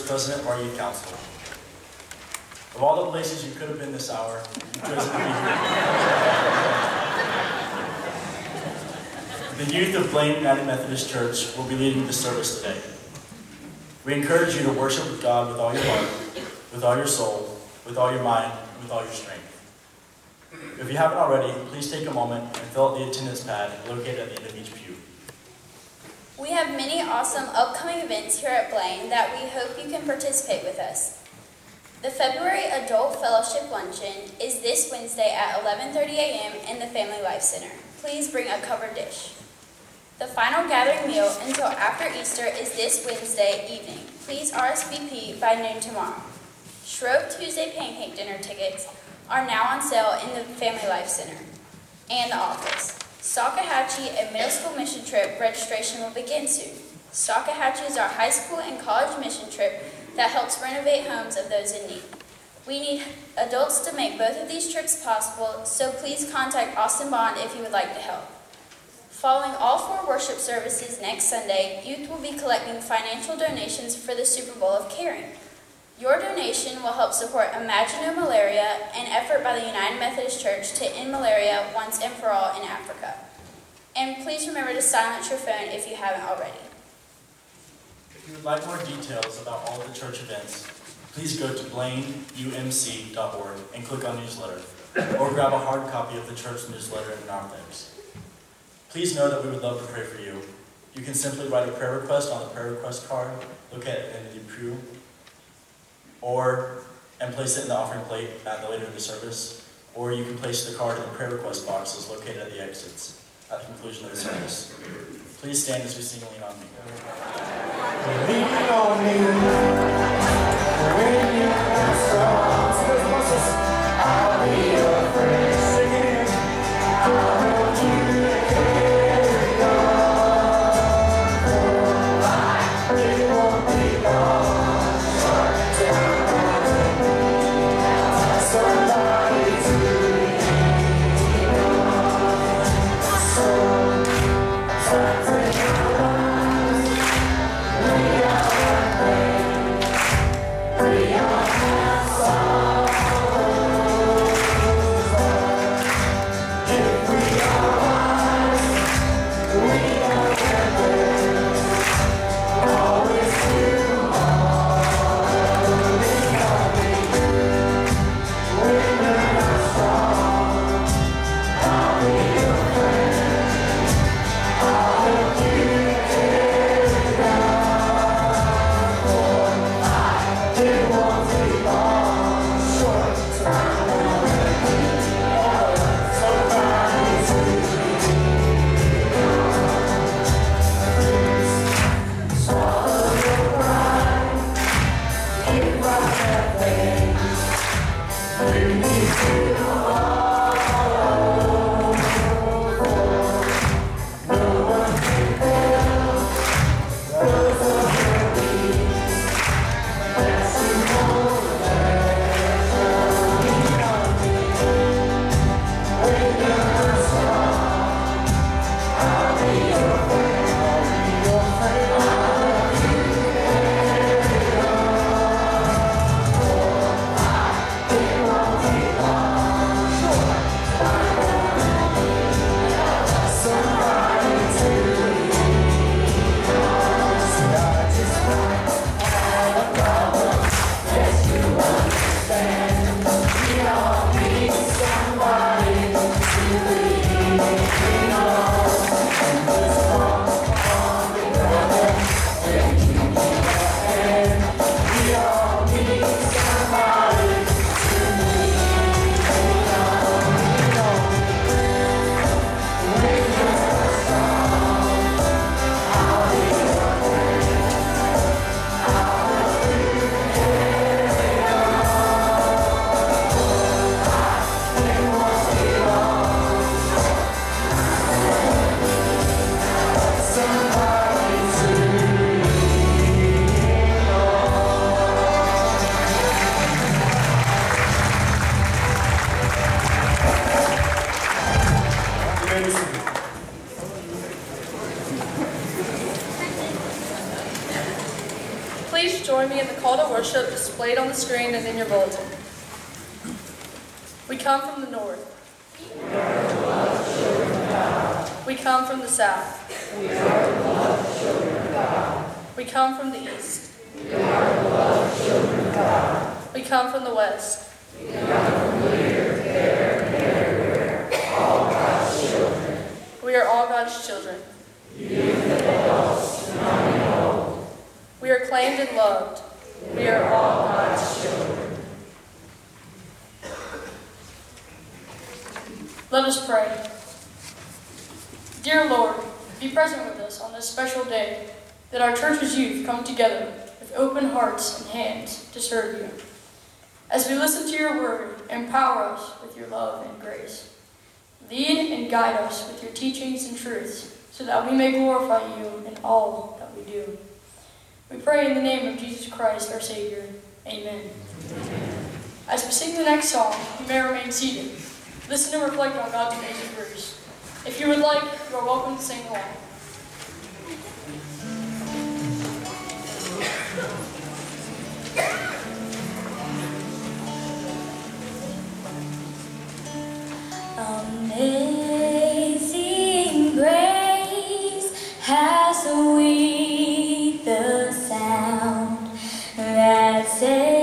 as president our youth council. Of all the places you could have been this hour, you've chosen to be here. The youth of Belin United Methodist Church will be leading the service today. We encourage you to worship with God with all your heart, with all your soul, with all your mind, and with all your strength. If you haven't already, please take a moment and fill out the attendance pad located at the end of. We have many awesome upcoming events here at Belin that we hope you can participate with us. The February Adult Fellowship Luncheon is this Wednesday at 11:30 a.m. in the Family Life Center. Please bring a covered dish. The final gathering meal until after Easter is this Wednesday evening. Please RSVP by noon tomorrow. Shrove Tuesday pancake dinner tickets are now on sale in the Family Life Center and the office. Salkehatchie and middle school mission trip registration will begin soon. Salkehatchie is our high school and college mission trip that helps renovate homes of those in need. We need adults to make both of these trips possible, so please contact Austin Bond if you would like to help. Following all four worship services next Sunday, youth will be collecting financial donations for the Super Bowl of Caring. Your donation will help support Imagine No Malaria, an effort by the United Methodist Church to end malaria once and for all in Africa. And please remember to silence your phone if you haven't already. If you would like more details about all of the church events, please go to belinumc.org and click on newsletter, or grab a hard copy of the church newsletter in our narthex. Please know that we would love to pray for you. You can simply write a prayer request on the prayer request card located at the end of the pew, or and place it in the offering plate at the later in the service, or you can place the card in the prayer request boxes located at the exits at the conclusion of the service. Please stand as we sing Lean on Me. Lean on me come from the west. We are all God's children. We are claimed and loved. We are all God's children. Let us pray. Dear Lord, be present with us on this special day that our church's youth come together with open hearts and hands to serve you. As we listen to your word, empower us with your love and grace. Lead and guide us with your teachings and truths so that we may glorify you in all that we do. We pray in the name of Jesus Christ, our Savior. Amen. As we sing the next song, you may remain seated. Listen and reflect on God's amazing grace. If you would like, you are welcome to sing along. Amazing grace has sweet the sound that saved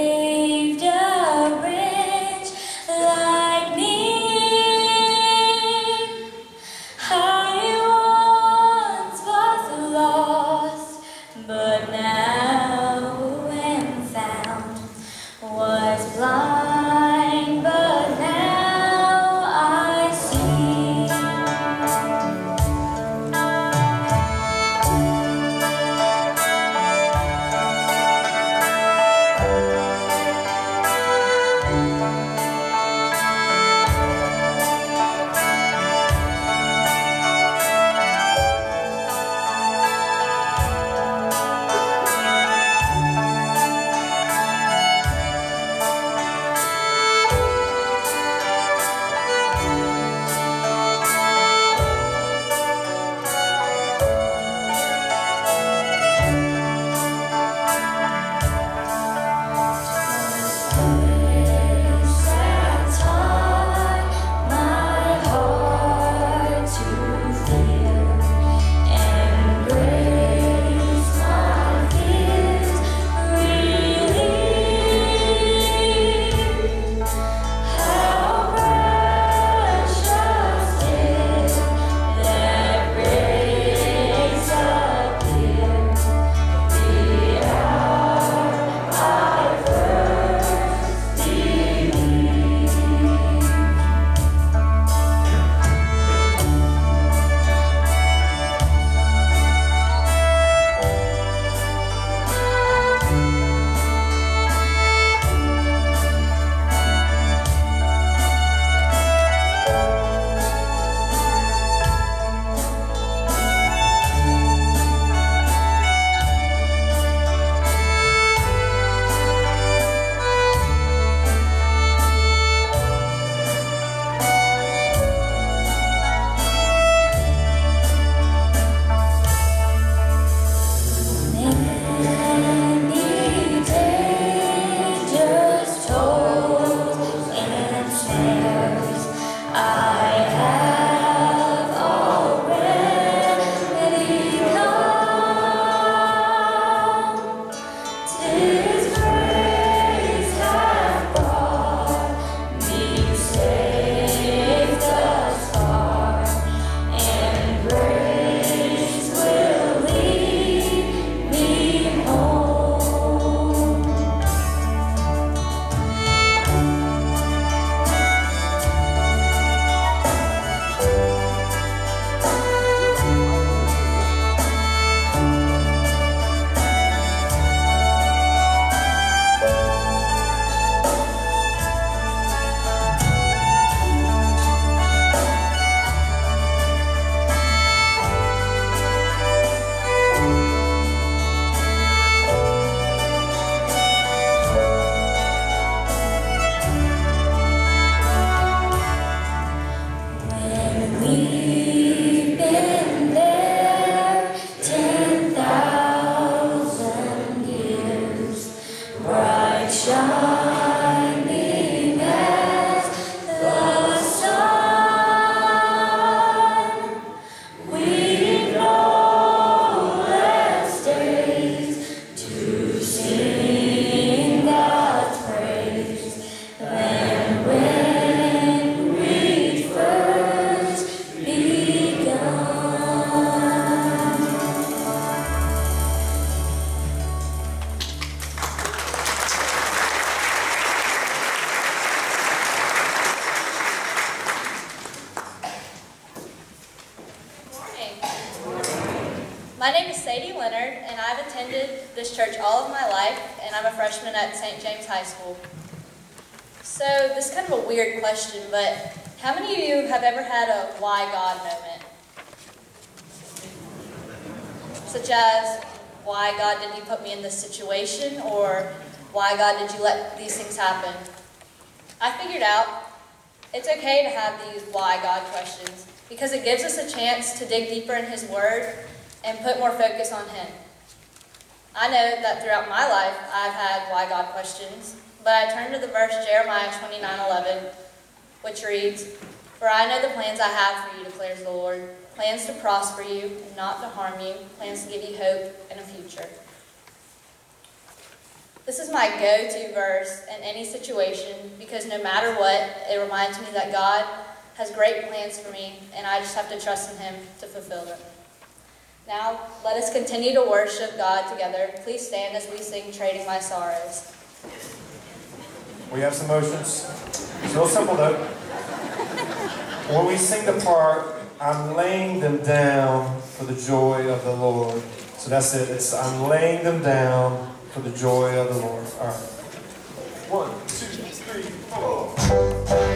笑 why God moment? Such as, why God did you put me in this situation, or why God did you let these things happen? I figured out it's okay to have these why God questions because it gives us a chance to dig deeper in His Word and put more focus on Him. I know that throughout my life I've had why God questions, but I turn to the verse Jeremiah 29:11, which reads, "For I know the plans I have for you, declares the Lord, plans to prosper you and not to harm you, plans to give you hope and a future." This is my go-to verse in any situation because no matter what, it reminds me that God has great plans for me and I just have to trust in Him to fulfill them. Now, let us continue to worship God together. Please stand as we sing Trading My Sorrows. We have some motions. It's real simple though. When we sing the part, I'm laying them down for the joy of the Lord. So that's it. It's I'm laying them down for the joy of the Lord. All right. One, two, three, four.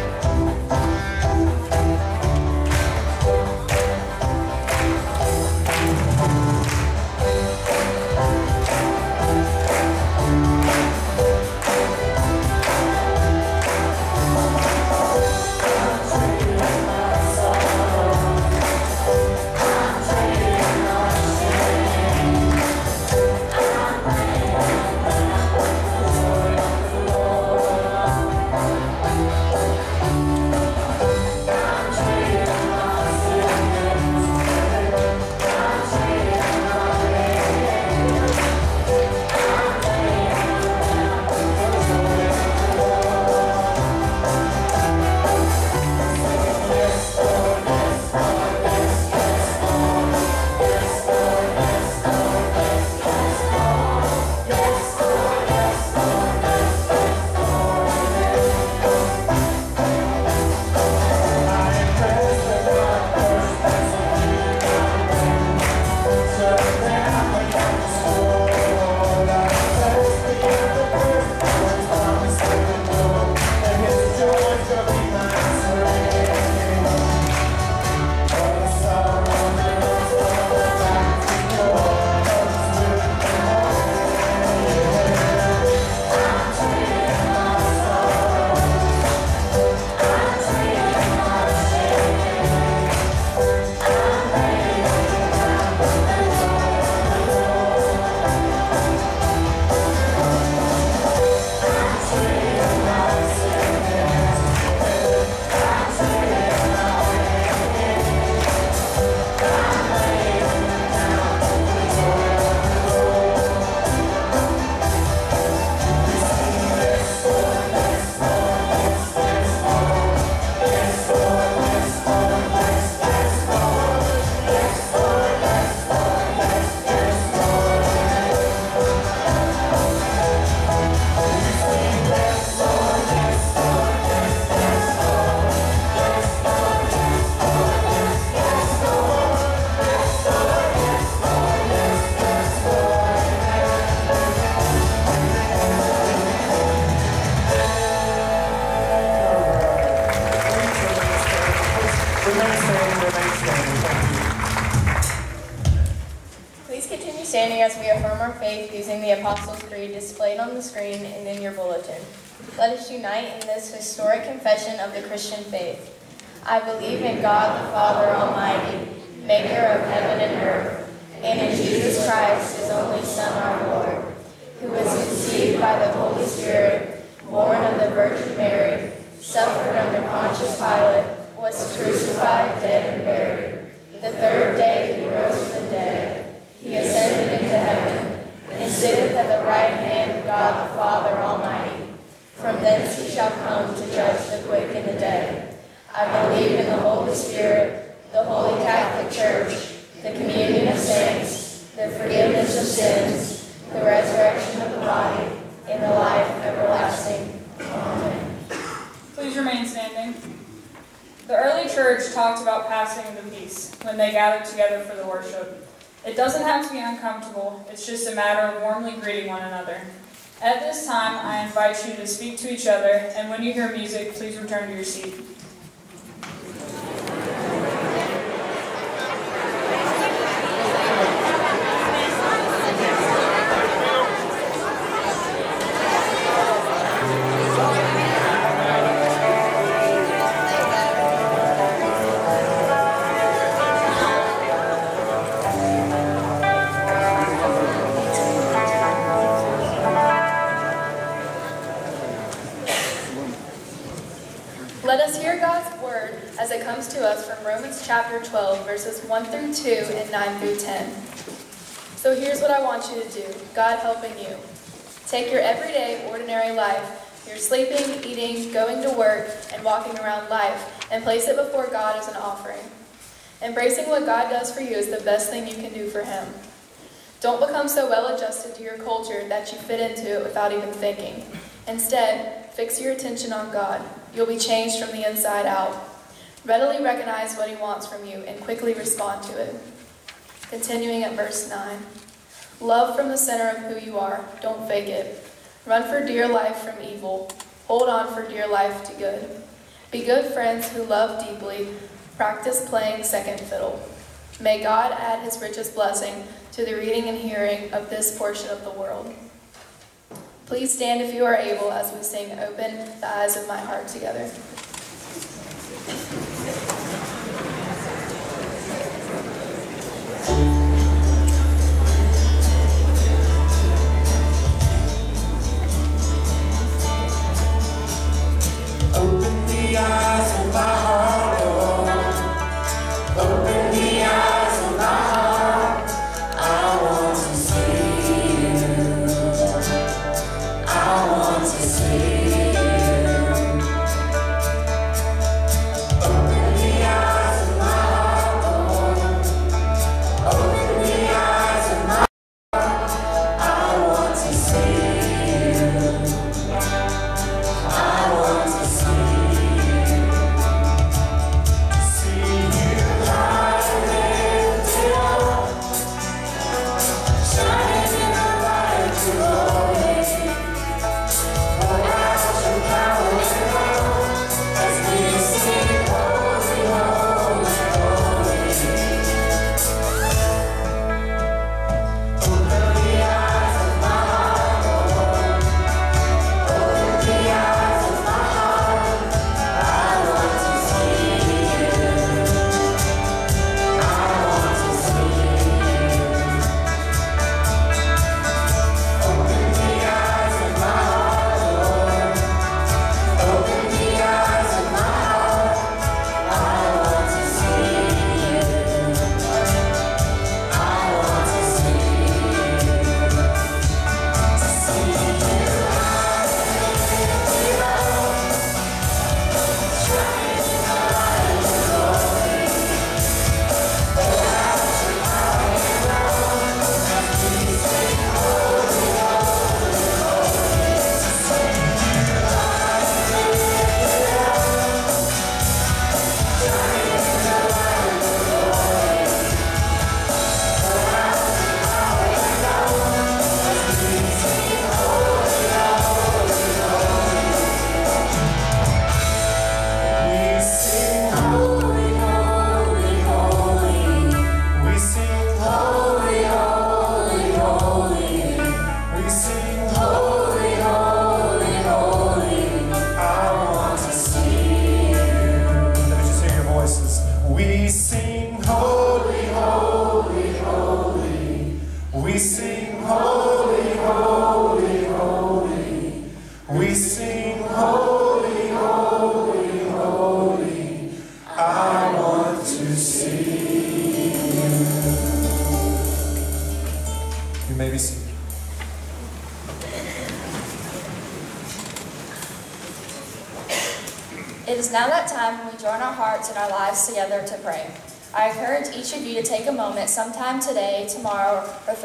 Standing as we affirm our faith using the Apostles' Creed displayed on the screen and in your bulletin. Let us unite in this historic confession of the Christian faith. I believe in God the Father Almighty, maker of heaven and earth, and in Jesus Christ, his only Son, our Lord, who was conceived by the Holy Spirit, born of the Virgin Mary, suffered under Pontius Pilate, was crucified, dead, and buried. The third day he rose from the dead. He ascended into heaven, and sitteth at the right hand of God the Father Almighty. From thence he shall come to judge the quick and the dead. I believe in the Holy Spirit, the Holy Catholic Church, the communion of saints, the forgiveness of sins, the resurrection of the body, and the life everlasting. Amen. Please remain standing. The early church talked about passing the peace when they gathered together for the worship. It doesn't have to be uncomfortable, it's just a matter of warmly greeting one another. At this time, I invite you to speak to each other, and when you hear music, please return to your seat. To us from Romans chapter 12, verses 1 through 2 and 9 through 10. So here's what I want you to do God helping you. Take your everyday, ordinary life, your sleeping, eating, going to work, and walking around life, and place it before God as an offering. Embracing what God does for you is the best thing you can do for Him. Don't become so well adjusted to your culture that you fit into it without even thinking. Instead, fix your attention on God. You'll be changed from the inside out. Readily recognize what He wants from you and quickly respond to it. Continuing at verse 9 Love from the center of who you are, don't fake it. Run for dear life from evil. Hold on for dear life to good. Be good friends who love deeply. Practice playing second fiddle. May God add His richest blessing to the reading and hearing of this portion of the world. Please stand if you are able as we sing Open the Eyes of My Heart together. Of my heart,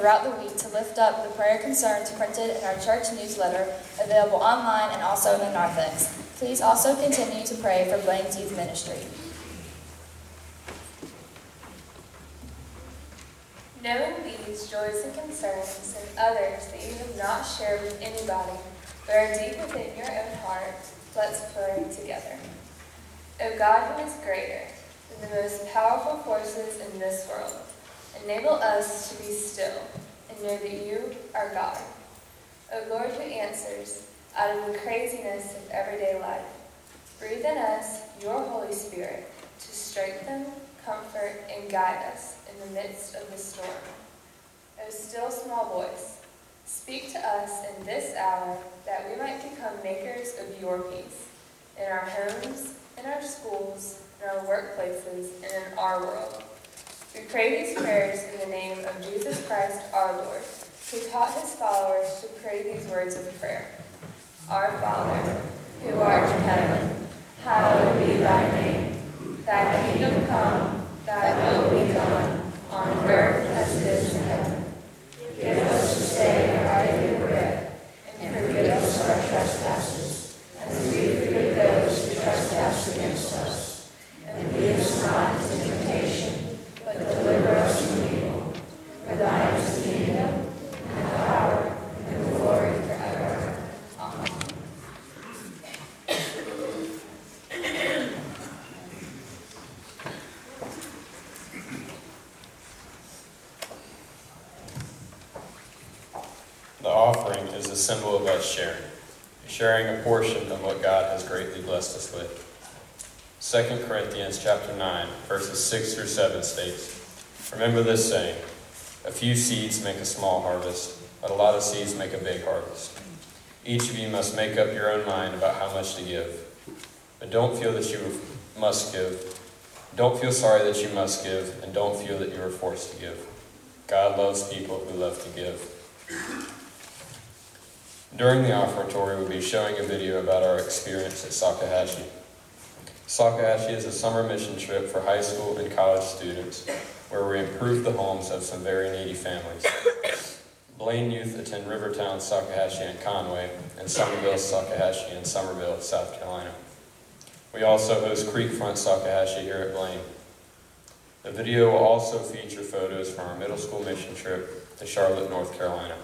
throughout the week to lift up the prayer concerns printed in our church newsletter, available online and also in the narthex. Please also continue to pray for Belin's Youth Ministry. Knowing these joys and concerns and others that you have not shared with anybody, but are deep within your own heart, let's pray together. O God who is greater than the most powerful forces in this world, enable us to be still and know that you are God. O Lord who answers out of the craziness of everyday life, breathe in us your Holy Spirit to strengthen, comfort, and guide us in the midst of the storm. O still small voice, speak to us in this hour that we might become makers of your peace in our homes, in our schools, in our workplaces, and in our world. We pray these prayers in the name of Jesus Christ our Lord, who taught his followers to pray these words of prayer. Our Father, who art in heaven, hallowed be thy name. Thy kingdom come, thy will be done, on earth as it is in heaven. Give us this day our daily bread, and forgive us our trespasses, as we forgive those who trespass against us. And lead us not into temptation, but deliver us from evil. For thine is the kingdom, and the power, and the glory forever. Amen. The offering is a symbol of us sharing, sharing a portion of what God has greatly blessed us with. 2 Corinthians chapter 9, verses 6 through 7 states, Remember this saying, a few seeds make a small harvest, but a lot of seeds make a big harvest. Each of you must make up your own mind about how much to give. But don't feel that you must give. Don't feel sorry that you must give, and don't feel that you are forced to give. God loves people who love to give. During the offertory, we'll be showing a video about our experience at Salkehatchie. Salkehatchie is a summer mission trip for high school and college students where we improve the homes of some very needy families. Belin youth attend Rivertown, Salkehatchie, and Conway, and Summerville, Salkehatchie, and Summerville, South Carolina. We also host Creekfront Salkehatchie here at Belin. The video will also feature photos from our middle school mission trip to Charlotte, North Carolina.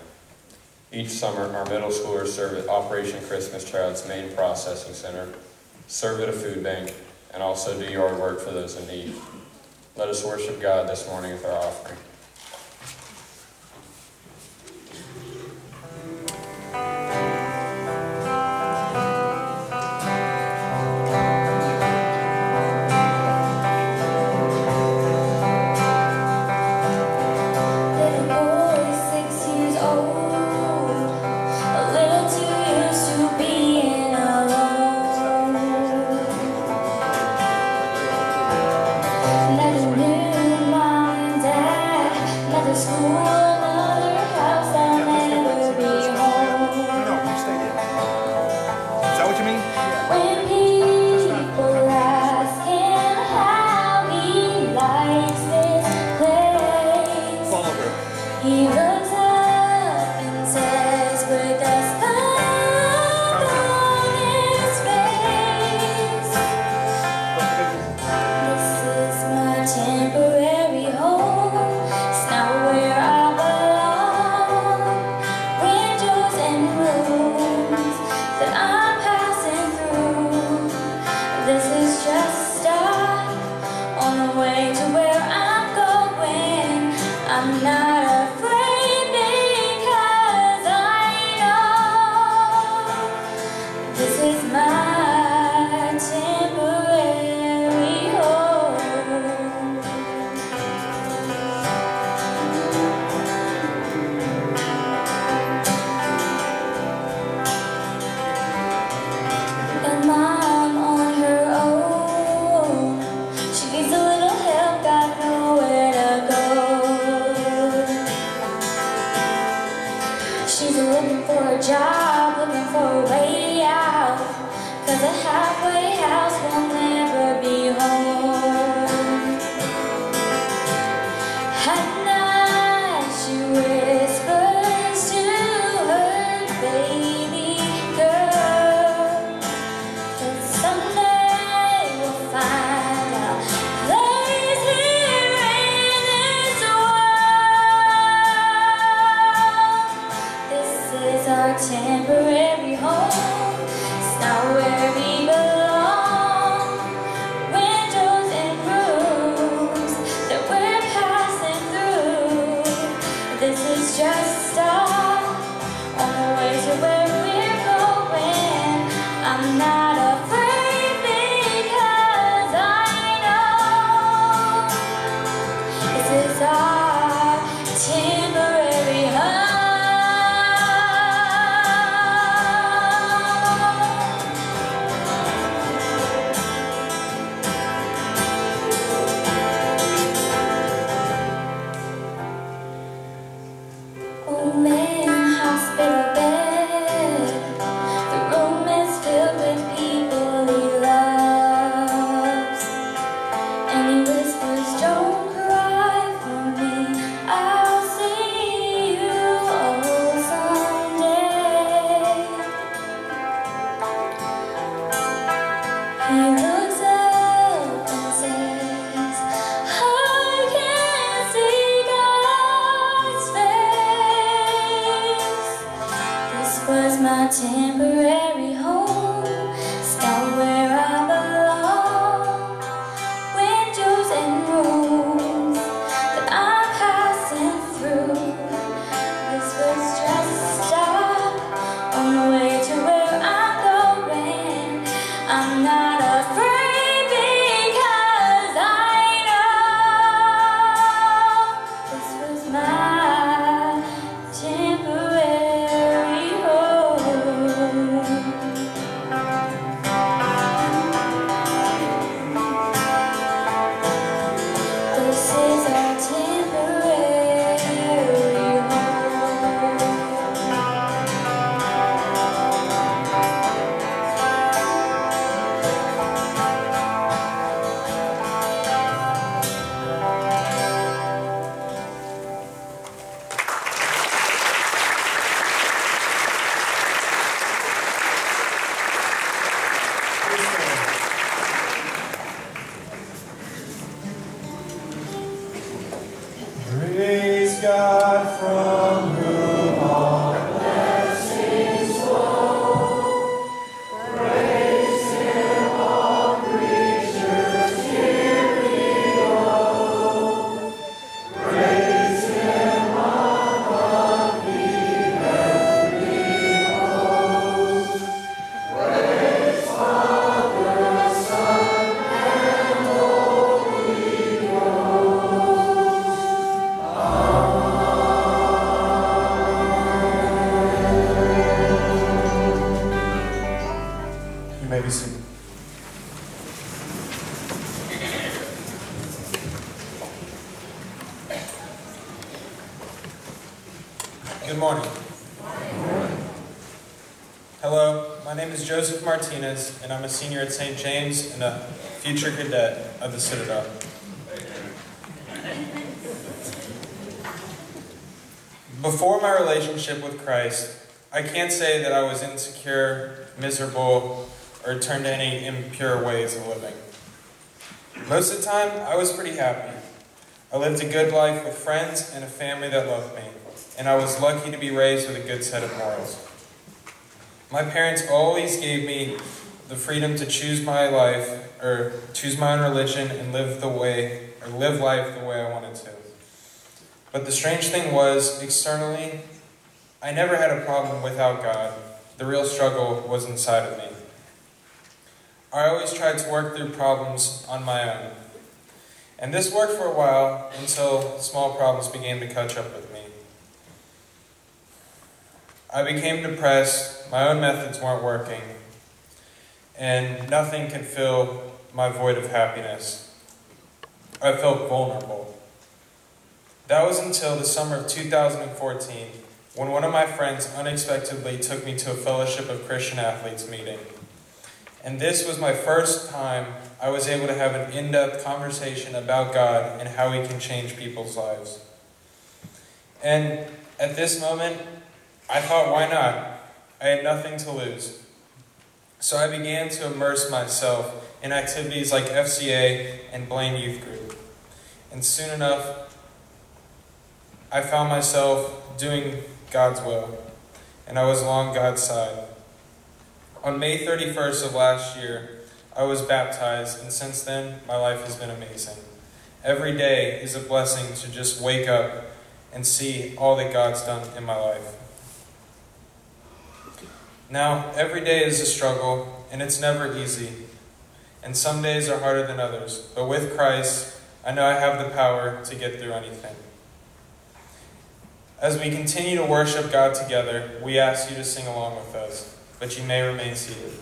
Each summer, our middle schoolers serve at Operation Christmas Child's main processing center, serve at a food bank, and also do yard work for those in need. Let us worship God this morning with our offering. Little Martinez, and I'm a senior at St. James and a future cadet of the Citadel. Before my relationship with Christ, I can't say that I was insecure, miserable, or turned to any impure ways of living. Most of the time, I was pretty happy. I lived a good life with friends and a family that loved me, and I was lucky to be raised with a good set of morals. My parents always gave me the freedom to choose my life, or choose my own religion, and live the way, or live life the way I wanted to. But the strange thing was, externally, I never had a problem without God. The real struggle was inside of me. I always tried to work through problems on my own. And this worked for a while until small problems began to catch up with me. I became depressed, my own methods weren't working, and nothing could fill my void of happiness. I felt vulnerable. That was until the summer of 2014 when one of my friends unexpectedly took me to a Fellowship of Christian Athletes meeting. And this was my first time I was able to have an in depth conversation about God and how He can change people's lives. And at this moment, I thought, why not? I had nothing to lose. So I began to immerse myself in activities like FCA and Belin Youth Group. And soon enough, I found myself doing God's will, and I was along God's side. On May 31st of last year, I was baptized, and since then, my life has been amazing. Every day is a blessing to just wake up and see all that God's done in my life. Now, every day is a struggle, and it's never easy. And some days are harder than others. But with Christ, I know I have the power to get through anything. As we continue to worship God together, we ask you to sing along with us, but you may remain seated.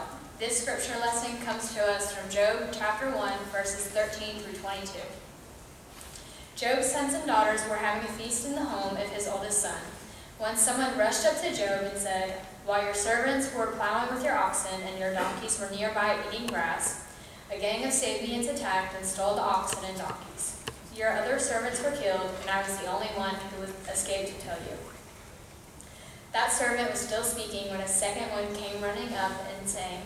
Lot. This scripture lesson comes to us from Job chapter 1, verses 13 through 22. Job's sons and daughters were having a feast in the home of his oldest son. When someone rushed up to Job and said, While your servants were plowing with your oxen and your donkeys were nearby eating grass, a gang of Sabeans attacked and stole the oxen and donkeys. Your other servants were killed, and I was the only one who escaped to tell you. That servant was still speaking when a second one came running up and saying,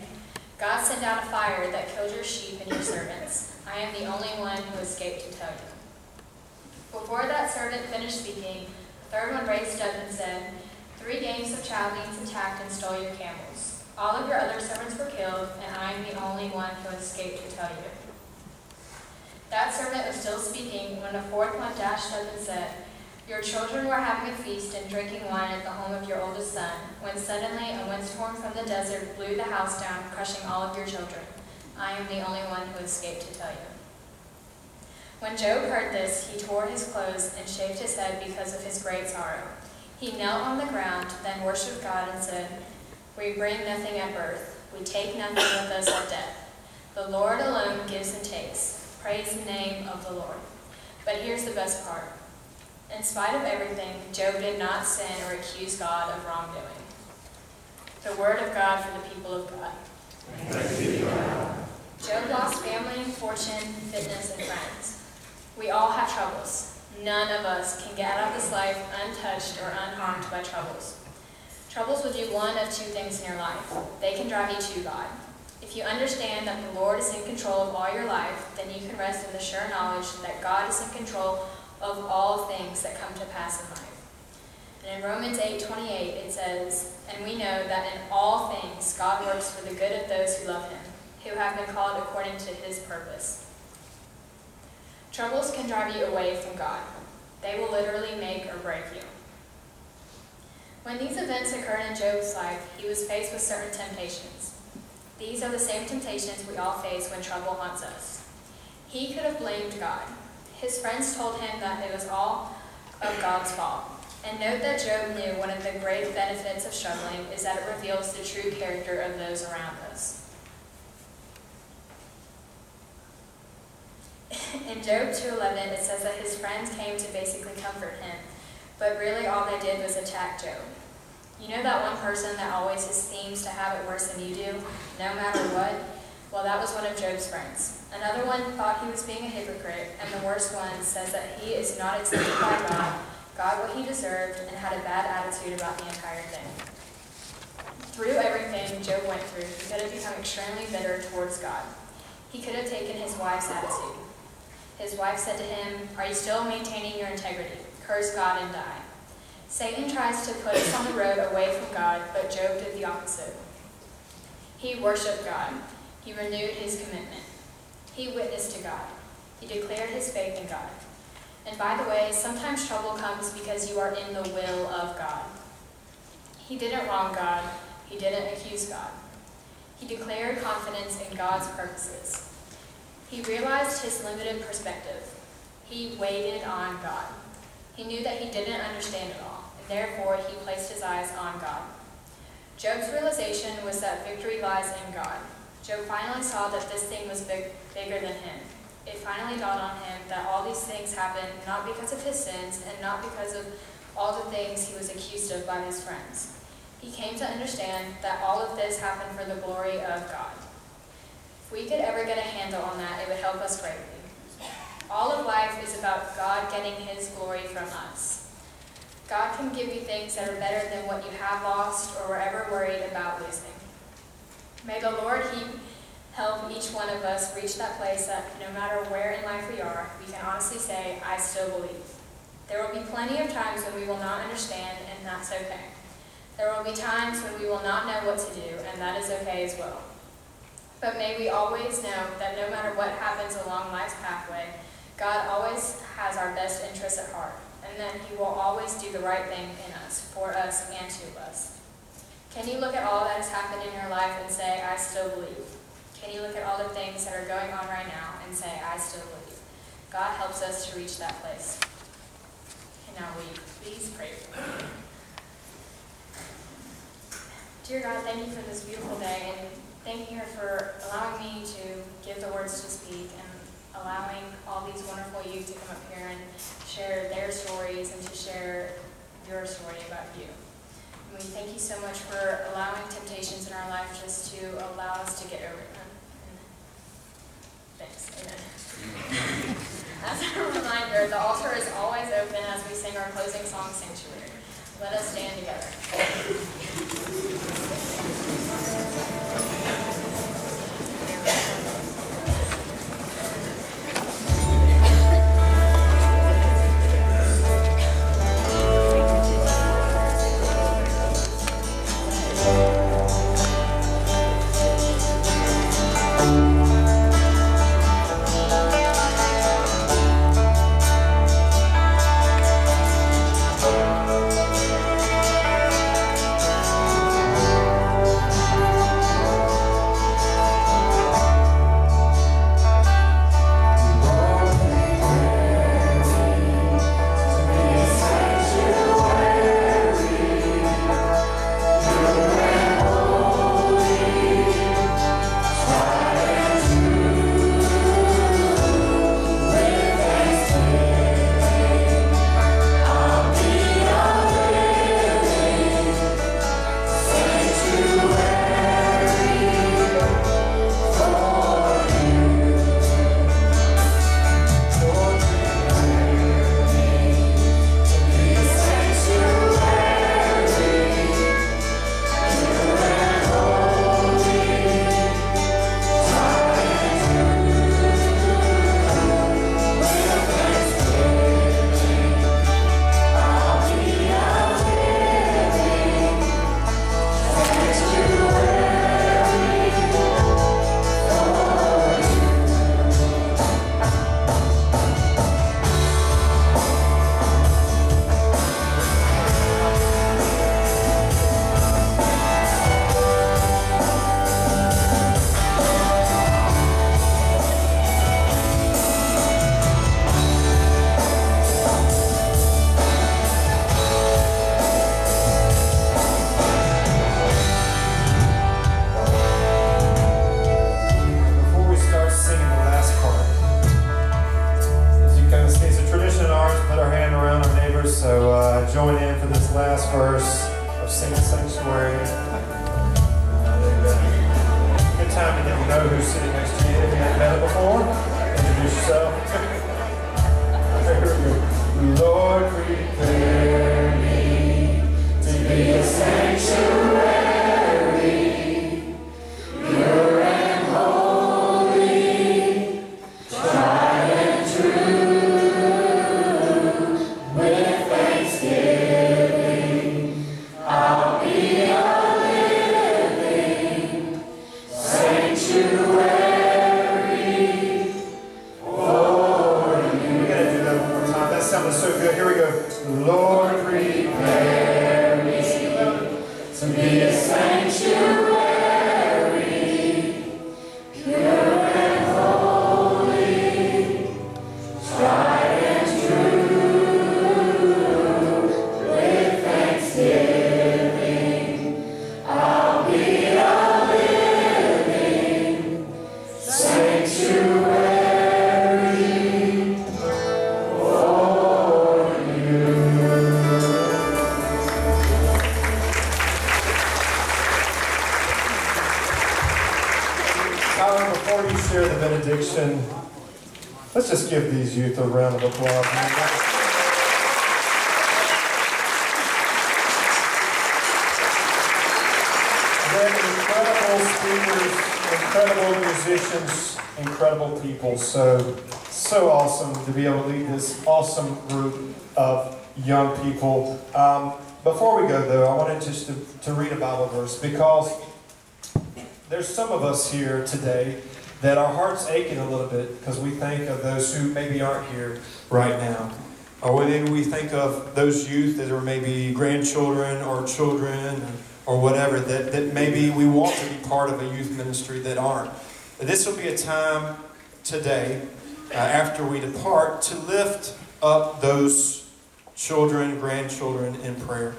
God sent out a fire that killed your sheep and your servants. I am the only one who escaped to tell you. Before that servant finished speaking, the third one raised up and said, Three gangs of Chaldeans attacked and stole your camels. All of your other servants were killed, and I am the only one who escaped to tell you. That servant was still speaking when a fourth one dashed up and said, Your children were having a feast and drinking wine at the home of your oldest son, when suddenly a windstorm from the desert blew the house down, crushing all of your children. I am the only one who escaped to tell you. When Job heard this, he tore his clothes and shaved his head because of his great sorrow. He knelt on the ground, then worshipped God and said, We bring nothing at birth. We take nothing with us at death. The Lord alone gives and takes. Praise the name of the Lord. But here's the best part. In spite of everything, Job did not sin or accuse God of wrongdoing. The word of God for the people of God. Job lost family, fortune, fitness, and friends. We all have troubles. None of us can get out of this life untouched or unharmed by troubles. Troubles will do one of two things in your life. They can drive you to God. If you understand that the Lord is in control of all your life, then you can rest in the sure knowledge that God is in control of all things that come to pass in life. And in Romans 8:28 it says, "And we know that in all things God works for the good of those who love him, who have been called according to his purpose." Troubles can drive you away from God. They will literally make or break you. When these events occurred in Job's life, he was faced with certain temptations. These are the same temptations we all face when trouble haunts us. He could have blamed God. His friends told him that it was all of God's fault. And note that Job knew one of the great benefits of struggling is that it reveals the true character of those around us. In Job 2.11, it says that his friends came to basically comfort him, but really all they did was attack Job. You know that one person that always seems to have it worse than you do, no matter what? Well, that was one of Job's friends. Another one thought he was being a hypocrite, and the worst one says that he is not accepted by God, got what he deserved, and had a bad attitude about the entire thing. Through everything Job went through, he could have become extremely bitter towards God. He could have taken his wife's attitude. His wife said to him, Are you still maintaining your integrity? Curse God and die. Satan tries to put us on the road away from God, but Job did the opposite. He worshiped God. He renewed his commitment. He witnessed to God. He declared his faith in God. And by the way, sometimes trouble comes because you are in the will of God. He didn't wrong God. He didn't accuse God. He declared confidence in God's purposes. He realized his limited perspective. He waited on God. He knew that he didn't understand it all, and therefore he placed his eyes on God. Job's realization was that victory lies in God. Job finally saw that this thing was big, bigger than him. It finally dawned on him that all these things happened not because of his sins and not because of all the things he was accused of by his friends. He came to understand that all of this happened for the glory of God. If we could ever get a handle on that, it would help us greatly. All of life is about God getting his glory from us. God can give you things that are better than what you have lost or were ever worried about losing. May the Lord he help each one of us reach that place that no matter where in life we are, we can honestly say, I still believe. There will be plenty of times when we will not understand, and that's okay. There will be times when we will not know what to do, and that is okay as well. But may we always know that no matter what happens along life's pathway, God always has has our best interests at heart, and that He will always do the right thing in us, for us, and to us. Can you look at all that has happened in your life and say, I still believe? Can you look at all the things that are going on right now and say, I still believe? God helps us to reach that place. And now you please pray? Dear God, thank you for this beautiful day, and thank you for allowing me to give the words to speak and allowing all these wonderful youth to come up here and share their stories and to share your story about you. We thank you so much for allowing temptations in our life just to allow us to get over them. And thanks. Amen. As a reminder, the altar is always open as we sing our closing song, Sanctuary. Let us stand together. awesome group of young people. Um, before we go, though, I wanted just to, to read a Bible verse because there's some of us here today that our hearts aching a little bit because we think of those who maybe aren't here right now. Or maybe we think of those youth that are maybe grandchildren or children or whatever that, that maybe we want to be part of a youth ministry that aren't. This will be a time today, uh, after we depart, to lift up those children, grandchildren in prayer.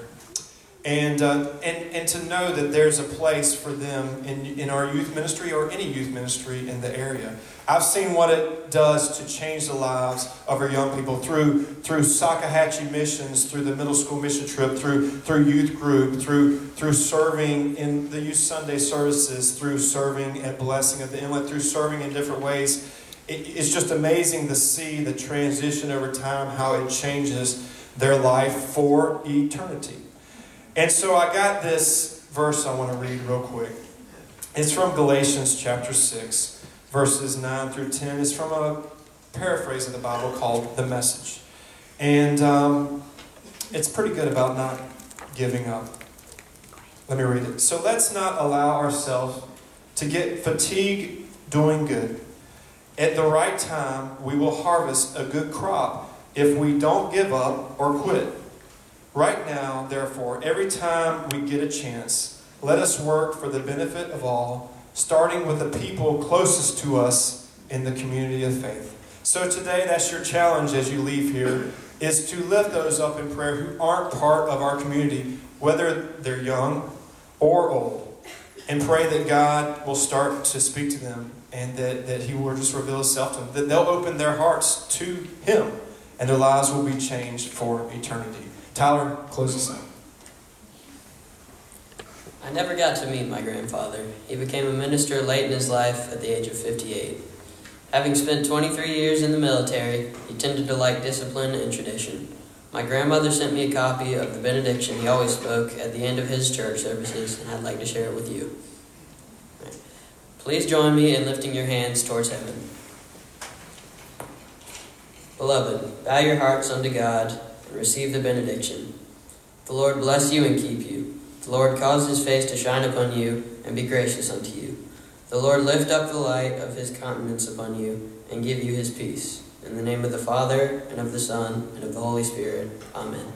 And, uh, and, and to know that there's a place for them in, in our youth ministry or any youth ministry in the area. I've seen what it does to change the lives of our young people through, through Salkehatchie missions, through the middle school mission trip, through, through youth group, through, through serving in the youth Sunday services, through serving at Blessing at the Inlet, through serving in different ways. It, it's just amazing to see the transition over time, how it changes their life for eternity. And so I got this verse I want to read real quick. It's from Galatians chapter 6, verses 9 through 10. It's from a paraphrase of the Bible called The Message. And um, it's pretty good about not giving up. Let me read it. So let's not allow ourselves to get fatigued doing good. At the right time, we will harvest a good crop if we don't give up or quit. Right now, therefore, every time we get a chance, let us work for the benefit of all, starting with the people closest to us in the community of faith. So today, that's your challenge as you leave here, is to lift those up in prayer who aren't part of our community, whether they're young or old, and pray that God will start to speak to them and that, that He will just reveal Himself to them, that they'll open their hearts to Him, and their lives will be changed for eternity. Tyler, close us out. I never got to meet my grandfather. He became a minister late in his life at the age of 58. Having spent 23 years in the military, he tended to like discipline and tradition. My grandmother sent me a copy of the benediction he always spoke at the end of his church services, and I'd like to share it with you. Please join me in lifting your hands towards heaven. Beloved, bow your hearts unto God and receive the benediction. The Lord bless you and keep you. The Lord cause his face to shine upon you and be gracious unto you. The Lord lift up the light of his countenance upon you and give you his peace. In the name of the Father, and of the Son, and of the Holy Spirit. Amen.